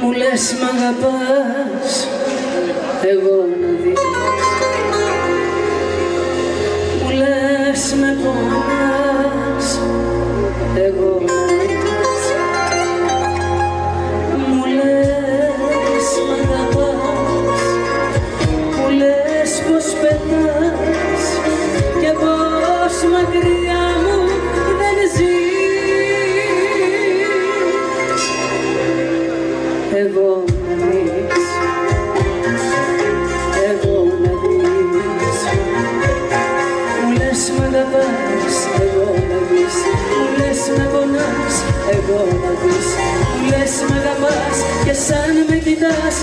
Μου λες μ' αγαπάς. Εγώ να δεις. Μου λες με πονάς. Εγώ να δεις. Μου λες μ' αγαπάς. Μου λες πως πετάς. Και πως μακριά εγώ να δεις. Εγώ να δεις. Μου λες μ' αγαπάς. Εγώ να δεις. Μου λες με πονάς εγώ να δεις. Μου λες μ' αγαπάς. Και σαν με κοιτάς